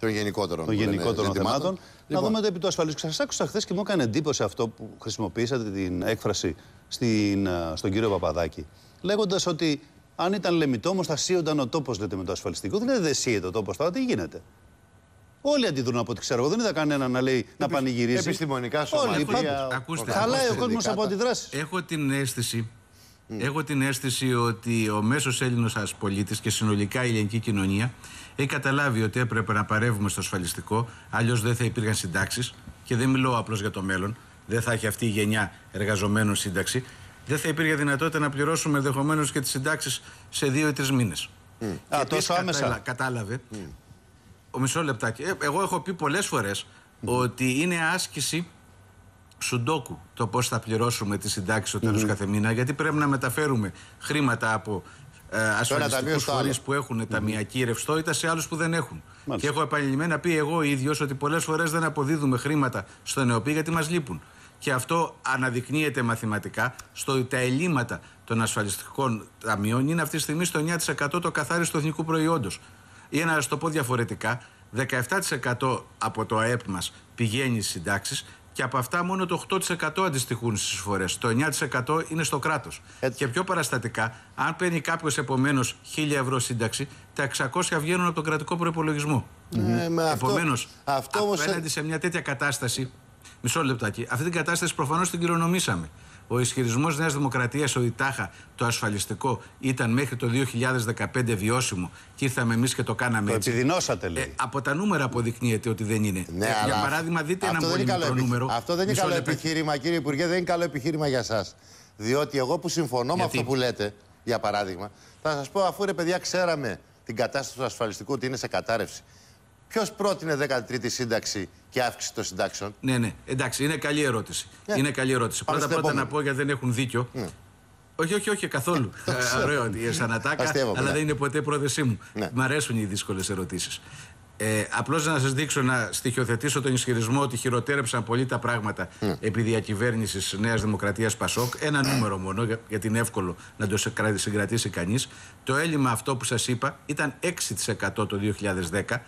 των γενικότερων, των γενικότερων θεμάτων. Να Λοιπόν. δούμε το επί του ασφαλιστικού. Σα άκουσα χθες και μου έκανε εντύπωση αυτό που χρησιμοποιήσατε την έκφραση στην, α, στον κύριο Παπαδάκη. Λέγοντας ότι αν ήταν λεμιτόμος θα σύονταν ο τόπος, λέτε με το ασφαλιστικό. Δεν είναι δεν σύεται ο τόπος τώρα, τι γίνεται; Όλοι αντιδρούν από ό,τι ξέρω. Εγώ δεν είδα κανένα να λέει να πανηγυρίζει. επιστημονικά Όλοι. σωματεία, πάντως. Ακούστε, Χαλάει ο ακούστε, κόσμος συνδικάτα. από αντιδράσεις. Έχω την αίσθηση Έχω την αίσθηση ότι ο μέσος Έλληνος πολίτης και συνολικά η ελληνική κοινωνία έχει καταλάβει ότι έπρεπε να παρεύουμε στο ασφαλιστικό, αλλιώς δεν θα υπήρχαν συντάξεις και δεν μιλώ απλώς για το μέλλον, δεν θα έχει αυτή η γενιά εργαζομένων σύνταξη, δεν θα υπήρχε δυνατότητα να πληρώσουμε ενδεχομένως και τις συντάξεις σε δύο ή τρεις μήνες. Α, Και επίσης τόσο άμεσα. κατάλα- Κατάλαβε; Ο μισό λεπτάκι. Ε, εγώ έχω πει πολλές φορές ότι είναι άσκηση σουντόκου το πώς θα πληρώσουμε τη συντάξη στο τέλος κάθε μήνα, γιατί πρέπει να μεταφέρουμε χρήματα από ε, ταμείο ασφαλιστικούς στο φορείς άλλο. που έχουν ταμιακή ρευστότητα σε άλλους που δεν έχουν. Και έχω επανειλημμένα πει εγώ ίδιος ότι πολλές φορές δεν αποδίδουμε χρήματα στο ΝΕΟΠΗ γιατί μας λείπουν. Και αυτό αναδεικνύεται μαθηματικά στο ότι τα ελλείμματα των ασφαλιστικών ταμείων είναι αυτή τη στιγμή στο 9% το καθάριστο εθνικού προϊόντος. Ή να το πω διαφορετικά, 17% από το ΑΕΠ μας πηγαίνει στις συντάξεις και από αυτά μόνο το 8% αντιστοιχούν στις εισφορές. Το 9% είναι στο κράτος. Έτσι. Και πιο παραστατικά, αν παίρνει κάποιος επομένως 1000 ευρώ σύνταξη, τα 600 βγαίνουν από τον κρατικό προπολογισμό. Ε, με αυτό- Επομένως, αυτό όμως, ε- απέναντι σε μια τέτοια κατάσταση. Μισό λεπτάκι. Αυτή την κατάσταση προφανώς την κληρονομήσαμε. Ο ισχυρισμός Νέας Δημοκρατίας ότι τάχα το ασφαλιστικό ήταν μέχρι το 2015 βιώσιμο και ήρθαμε εμείς και το κάναμε Το έτσι. επιδεινώσατε, Ε, λέει. από τα νούμερα αποδεικνύεται ότι δεν είναι. Ναι, Ε, αλλά για παράδειγμα, δείτε ένα αυτό δεν πολύ είναι καλό μικρό επιχει- νούμero. Αυτό δεν είναι Μισό καλό λεπτάκι. επιχείρημα, κύριε Υπουργέ, δεν είναι καλό επιχείρημα για εσά. Διότι εγώ που συμφωνώ με Γιατί; αυτό που λέτε, για παράδειγμα, θα σας πω αφού ρε παιδιά ξέραμε την κατάσταση του ασφαλιστικού ότι είναι σε κατάρρευση. Ποιος πρότεινε 13η σύνταξη και αύξηση των συντάξεων. Ναι, ναι. Εντάξει, είναι καλή ερώτηση. Ναι. Είναι καλή ερώτηση. Πάμε Πρώτα στην πρώτα να επόμενη. πω γιατί δεν έχουν δίκιο. Όχι, όχι, όχι, καθόλου. ε, ωραίο ότι σαν ατάκα, Αστείευομαι, αλλά ναι. δεν είναι ποτέ πρόθεσή μου. Ναι. Μ' αρέσουν οι δύσκολες ερωτήσεις. Ε, Απλώς να σας δείξω να στοιχειοθετήσω τον ισχυρισμό ότι χειροτέρεψαν πολύ τα πράγματα επί διακυβέρνησης Νέας Δημοκρατίας Πασόκ. Ένα νούμερο μόνο, για- γιατί είναι εύκολο να το συγκρα- συγκρατήσει κανείς. Το έλλειμμα αυτό που σας είπα ήταν 6% το 2010.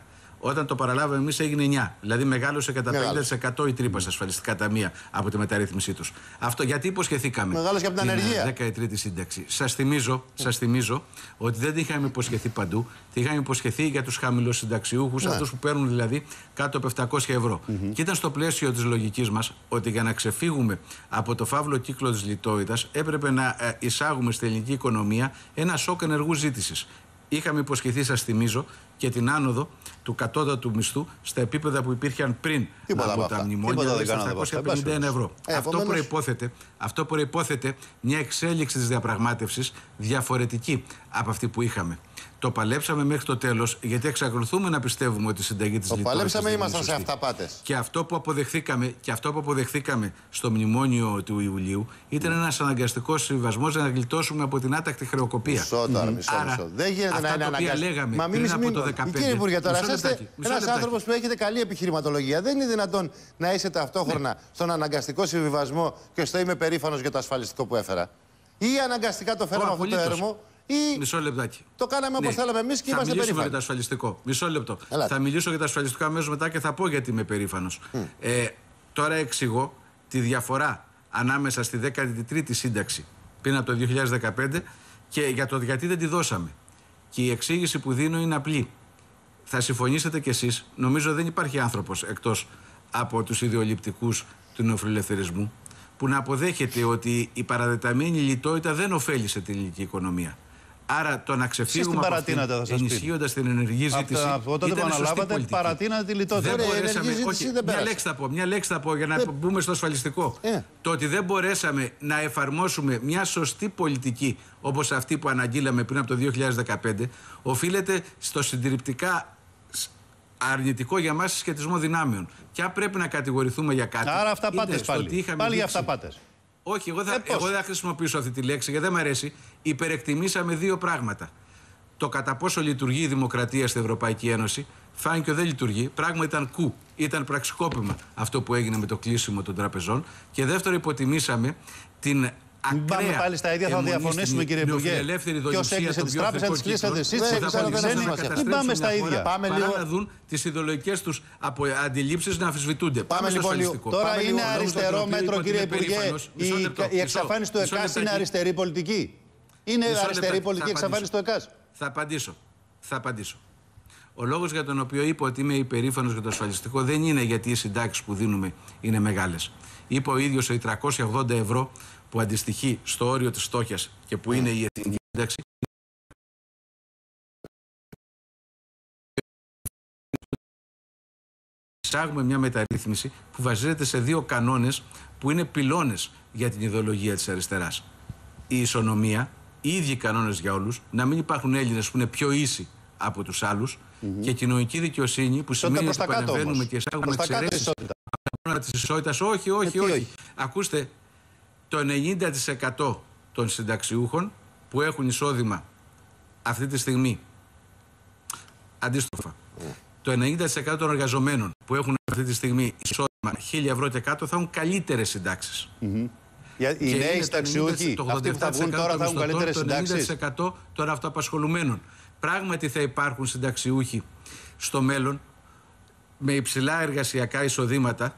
Όταν το παραλάβαμε εμείς έγινε 9. Δηλαδή μεγάλωσε κατά Μεγάλωσε. 50% η τρύπα στα ασφαλιστικά ταμεία από τη μεταρρύθμισή τους. Αυτό γιατί υποσχεθήκαμε; Μεγάλωσε και από την ανεργία. 13η σύνταξη. Σας θυμίζω, σας θυμίζω ότι δεν την είχαμε υποσχεθεί παντού. Την είχαμε υποσχεθεί για τους χαμηλοσυνταξιούχους, Ναι. αυτούς που παίρνουν δηλαδή κάτω από 700 ευρώ. Και ήταν στο πλαίσιο της λογικής μας ότι για να ξεφύγουμε από το φαύλο κύκλο της λιτότητας έπρεπε να ε, εισάγουμε στην ελληνική οικονομία ένα σοκ ενεργού ζήτησης. Είχαμε υποσχεθεί, σας θυμίζω, και την άνοδο του κατώτατου μισθού στα επίπεδα που υπήρχαν πριν Τίποτα από από τα αυτά. μνημόνια, Τίποτα δηλαδή δεν στα κάνατε από αυτά. 751 ευρώ. Ε, Αυτό επομένως- προϋπόθεται, αυτό προϋπόθεται μια εξέλιξη της διαπραγμάτευσης διαφορετική από αυτή που είχαμε. Το παλέψαμε μέχρι το τέλος γιατί εξακολουθούμε να πιστεύουμε ότι η συνταγή της Το λιτότητας παλέψαμε ή δεν είναι ήμασταν σε σωστή. αυταπάτες. Και αυτό που αποδεχθήκαμε, και αυτό που αποδεχθήκαμε στο μνημόνιο του Ιουλίου ήταν ένας αναγκαστικός συμβασμός για να γλιτώσουμε από την άτακτη χρεοκοπία. Μισό τώρα, μισό, Άρα, μισό. Δεν γίνεται αυτά να είναι τα οποία αναγκαστικό. λέγαμε Μα μην πριν από μην- το 15. Κύριε Υπουργέ, τώρα Μισό είστε λεπτάκι, μισό ένας λεπτάκι. άνθρωπος που έχετε καλή επιχειρηματολογία. Δεν είναι δυνατόν να είστε ταυτόχρονα στον αναγκαστικό συμβιβασμό και στο είμαι περήφανος για το ασφαλιστικό που έφερα. Ή αναγκαστικά το φέραμε αυτό το απολύτως. έρμο, ή Μισό λεπτάκι. το κάναμε όπως Ναι. θέλαμε εμείς και θα είμαστε μιλήσουμε για περήφανοι. το ασφαλιστικό. Μισό λεπτό. Ελάτε. Θα μιλήσω για το ασφαλιστικό αμέσω μετά και θα πω γιατί είμαι περήφανος. Ε, τώρα εξηγώ τη διαφορά ανάμεσα στη 13η σύνταξη πριν από το 2015 και για το γιατί δεν τη δώσαμε. Και η εξήγηση που δίνω είναι απλή. Θα συμφωνήσετε κι εσείς, νομίζω δεν υπάρχει άνθρωπος εκτός από τους ιδεολειπτικούς του νεοφιλελευθερισμού που να αποδέχεται ότι η παραδεταμένη λιτότητα δεν ωφέλησε την ελληνική οικονομία. Άρα το να ξεφύγουμε την από παρατείνατε, θα σας πει. ενισχύοντας την ενεργή Από ζήτηση. τα- από τότε που ήταν σωστή αναλάβατε, πολιτική. παρατείνατε τη λιτότητα. Δεν Ωραία, η μπορέσαμε. ενεργή ζήτηση Όχι, δεν μια πέρασε. λέξη θα πω, μια λέξη θα πω για να μπούμε στο ασφαλιστικό. Ε. Το ότι δεν μπορέσαμε να εφαρμόσουμε μια σωστή πολιτική όπως αυτή που αναγγείλαμε πριν από το 2015 οφείλεται στο συντριπτικά σ- αρνητικό για μας συσχετισμό δυνάμεων. Και αν πρέπει να κατηγορηθούμε για κάτι. Άρα αυτά είναι πάτες στο ότι πάλι. είχαμε Πάλι για δείξει- αυτά πάτες. Όχι, εγώ, θα, Ε, πώς; εγώ δεν θα χρησιμοποιήσω αυτή τη λέξη γιατί δεν μου αρέσει. Υπερεκτιμήσαμε δύο πράγματα. Το κατά πόσο λειτουργεί η δημοκρατία στην Ευρωπαϊκή Ένωση. Φάνηκε ότι δεν λειτουργεί. Πράγμα ήταν κου. Ήταν πραξικόπημα αυτό που έγινε με το κλείσιμο των τραπεζών. Και δεύτερο, υποτιμήσαμε την Μην πάμε πάλι στα ίδια, θα διαφωνήσουμε κύριε Υπουργέ. Ποιος έκλεισε τις τράπεζες, τις κλείσατε εσείς, τι έκλεισαν ξένοι. Μην πάμε στα ίδια. Πάμε λίγο να δουν τις ιδεολογικές τους αντιλήψει να αμφισβητούνται. Πάμε λοιπόν. Τώρα είναι αριστερό μέτρο, κύριε Υπουργέ. Η εξαφάνιση του ΕΚΑΣ είναι αριστερή πολιτική. Είναι αριστερή πολιτική εξαφάνιση του ΕΚΑΣ. Θα απαντήσω. Θα απαντήσω. Ο λόγος για τον οποίο είπα ότι είμαι υπερήφανος για το ασφαλιστικό δεν είναι γιατί οι συντάξεις που δίνουμε είναι μεγάλες. Είπε ο ίδιος ότι 380 ευρώ που αντιστοιχεί στο όριο της φτώχεια και που είναι η εθνική σύνταξη. Εισάγουμε μια μεταρρύθμιση που βασίζεται σε δύο κανόνες που είναι πυλώνες για την ιδεολογία της αριστεράς. Η ισονομία, οι ίδιοι κανόνες για όλους, να μην υπάρχουν Έλληνες που είναι πιο ίσοι από τους άλλους mm-hmm. Και κοινωνική δικαιοσύνη που σημαίνει ότι παρεμβαίνουμε και εισάγουμε εξαιρέσει της ισότητας. Όχι, όχι, όχι. Ακούστε, το 90% των συνταξιούχων που έχουν εισόδημα αυτή τη στιγμή αντίστροφα. Το 90% των εργαζομένων που έχουν αυτή τη στιγμή εισόδημα 1000 ευρώ και κάτω θα έχουν καλύτερες συντάξεις. Mm-hmm. Οι νέοι συνταξιούχοι, αυτοί που θα βγουν τώρα θα έχουν καλύτερες συντάξεις. Το 90% των αυτοαπασχολουμένων. Πράγματι θα υπάρχουν συνταξιούχοι στο μέλλον με υψηλά εργασιακά εισοδήματα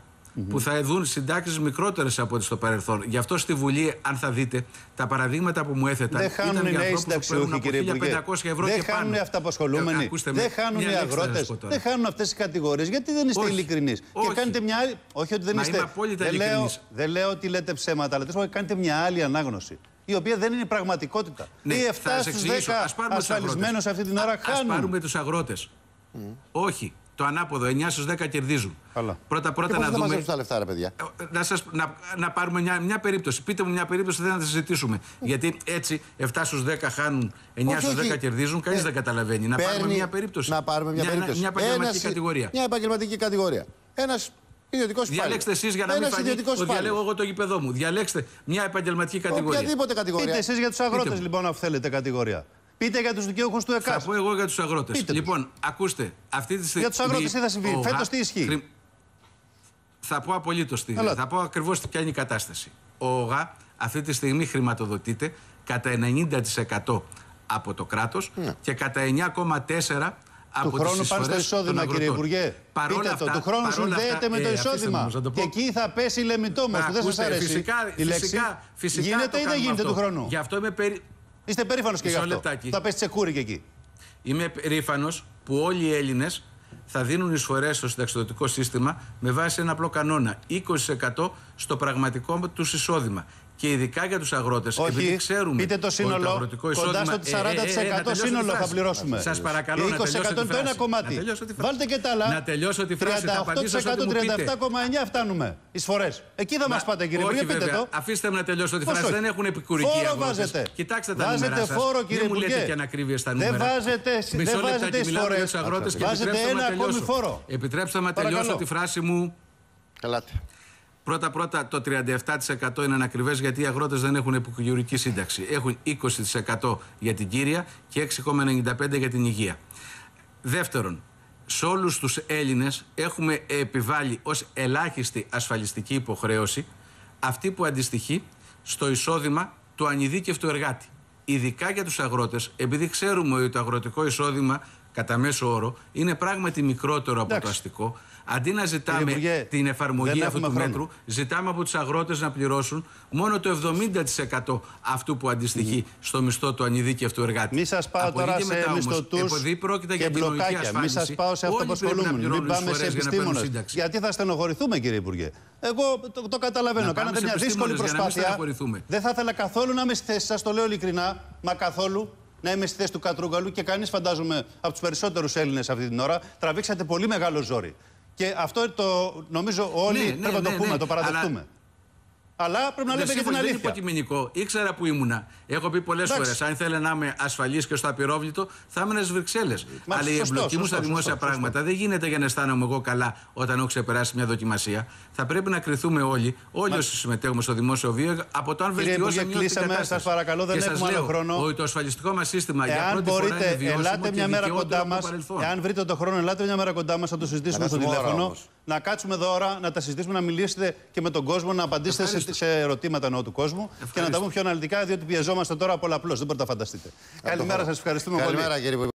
που θα δουν συντάξεις μικρότερες από ό,τι στο παρελθόν. Γι' αυτό στη Βουλή, αν θα δείτε, τα παραδείγματα που μου έθεταν. Δεν χάνουν οι νέοι συνταξιούχοι, κύριε Υπουργέ. Ευρώ δεν χάνουν οι αυταπασχολούμενοι. Ε, δεν χάνουν οι αγρότες. Δεν χάνουν αυτές οι κατηγορίες. Γιατί δεν είστε ειλικρινείς; Και κάνετε μια άλλη. Όχι ότι δεν Μα είστε. Δεν λέω, δεν λέω ότι λέτε ψέματα, αλλά κάνετε μια άλλη ανάγνωση η οποία δεν είναι πραγματικότητα. Ναι, οι 7 στους 10 ασφαλισμένους αυτή την ώρα χάνουν. Α πάρουμε τους αγρότες. Mm. Όχι. Το ανάποδο, 9 στους 10 κερδίζουν. Πρώτα πρώτα να δούμε. τα λεφτά, ρε παιδιά; Ε, να, σας, να, να πάρουμε μια, μια περίπτωση. Πείτε μου μια περίπτωση, δεν θα τη συζητήσουμε. Γιατί έτσι 7 στους 10 χάνουν, 9 στους 10 κερδίζουν, κανείς ε, δεν καταλαβαίνει. Να πάρουμε μια περίπτωση. Να πάρουμε μια, περίπτωση. Μια, μια επαγγελματική κατηγορία. Μια επαγγελματική κατηγορία. Ένας Ιδιωτικός Διαλέξτε εσείς για να μην φανεί ότι διαλέγω εγώ το γηπεδό μου. Διαλέξτε μια επαγγελματική κατηγορία. Οποιαδήποτε κατηγορία. Πείτε εσείς για τους αγρότες λοιπόν, αν θέλετε κατηγορία. Πείτε για τους δικαιούχους του ΕΚΑΣ. Θα πω εγώ για τους αγρότες. Λοιπόν, ακούστε, αυτή τη στιγμή. Για τους αγρότες τι θα συμβεί, φέτος τι ισχύει; Θα πω απολύτως τι. Θα πω ακριβώς ποια είναι η κατάσταση. Ο ΟΓΑ αυτή τη στιγμή χρηματοδοτείται κατά 90% από το κράτος ναι. και κατά 9,4% του χρόνου πάνε στο εισόδημα, κύριε Υπουργέ. Παρόλα Πείτε αυτά, το, του χρόνου συνδέεται με το ε, εισόδημα. και εκεί θα πέσει η λεμιτόμο που δεν σας αρέσει. Φυσικά, η λέξη. φυσικά, φυσικά γίνεται ή δεν γίνεται αυτό. του χρόνου; Γι' αυτό είμαι περί... Είστε περήφανος και γι' αυτό. Θα πέσει τσεκούρι και εκεί. Είμαι περήφανος που όλοι οι Έλληνες θα δίνουν εισφορές στο συνταξιδοτικό σύστημα με βάση ένα απλό κανόνα. 20% στο πραγματικό του εισόδημα και ειδικά για του αγρότε. Όχι, ξέρουμε πείτε το σύνολο. Ότι το κοντά στο 40% ε, ε, ε, σύνολο θα πληρώσουμε. Σα παρακαλώ 20% να το ένα κομμάτι. Βάλτε και τα άλλα. Να τελειώσω τη φράση. 38%, 37,9 φτάνουμε. Εισφορέ. Εκεί θα μα πάτε, κύριε Υπουργέ. Πείτε το. Αφήστε με να τελειώσω τη φράση. Δεν έχουν επικουρική Φόρο βάζετε. Κοιτάξτε τα Βάζετε φόρο, κύριε Υπουργέ. Δεν μου λέτε και ανακρίβεια στα νούμερα. Δεν βάζετε εισφορέ. Βάζετε ένα ακόμη φόρο. Επιτρέψτε να τελειώσω τη φράση μου. Καλάτε. Πρώτα-πρώτα το 37% είναι ανακριβές γιατί οι αγρότες δεν έχουν επικουρική σύνταξη. Έχουν 20% για την κύρια και 6,95% για την υγεία. Δεύτερον, σε όλους τους Έλληνες έχουμε επιβάλει ως ελάχιστη ασφαλιστική υποχρέωση αυτή που αντιστοιχεί στο εισόδημα του ανειδίκευτου εργάτη. Ειδικά για τους αγρότες, επειδή ξέρουμε ότι το αγροτικό εισόδημα κατά μέσο όρο είναι πράγματι μικρότερο από το αστικό. Αντί να ζητάμε την εφαρμογή αυτού του μέτρου, ζητάμε από τους αγρότες να πληρώσουν μόνο το 70% αυτού που αντιστοιχεί στο μισθό του ανειδίκευτου εργάτη. Μη σας πάω τώρα σε μισθωτούς και μπλοκάκια. Μη σας πάω σε αυτοαπασχολούμενου. Μην πάμε σε επιστήμονες. Γιατί θα στενοχωρηθούμε, κύριε Υπουργέ; Εγώ το, το καταλαβαίνω. Κάνατε μια δύσκολη προσπάθεια. Δεν θα ήθελα καθόλου να είμαι στη θέση σας, το λέω ειλικρινά, μα καθόλου να είμαι στη θέση του Κατρούγκαλου και κανείς φαντάζομαι από τους περισσότερους Έλληνες αυτή την ώρα. Τραβήξατε πολύ μεγάλο ζόρι. Και αυτό το νομίζω όλοι ναι, πρέπει να το ναι, πούμε, ναι. το παραδεχτούμε. Αλλά πρέπει να λέμε και την αλήθεια. Δεν είναι υποτιμηνικό. Ήξερα που ήμουνα. Έχω πει πολλές φορές. Αν ήθελα να είμαι ασφαλής και στο απειρόβλητο, θα ήμουν στις Βρυξέλλες. Αλλά η εμπλοκή μου στα δημόσια πράγματα δεν γίνεται για να αισθάνομαι εγώ καλά όταν έχω ξεπεράσει μια δοκιμασία. Θα πρέπει να κρυθούμε όλοι, όλοι όσοι συμμετέχουμε στο δημόσιο βίο, από το αν βελτιώσαμε την κατάσταση. Σα παρακαλώ, δεν έχουμε άλλο χρόνο. Ότι το ασφαλιστικό μας σύστημα για πρώτη φορά είναι ελάτε μια μέρα κοντά μας. Εάν βρείτε το χρόνο, ελάτε μια μέρα κοντά μας, θα το συζητήσουμε στο τηλέφωνο. Να κάτσουμε εδώ ώρα, να τα συζητήσουμε, να μιλήσετε και με τον κόσμο, να απαντήσετε σε, Ευχαριστώ. σε ερωτήματα εννοώ του κόσμου και να τα πούμε πιο αναλυτικά, διότι πιεζόμαστε τώρα πολλαπλώ. Δεν μπορείτε να φανταστείτε. Καλημέρα σας, ευχαριστούμε πολύ. Καλημέρα κύριε Υπουργέ.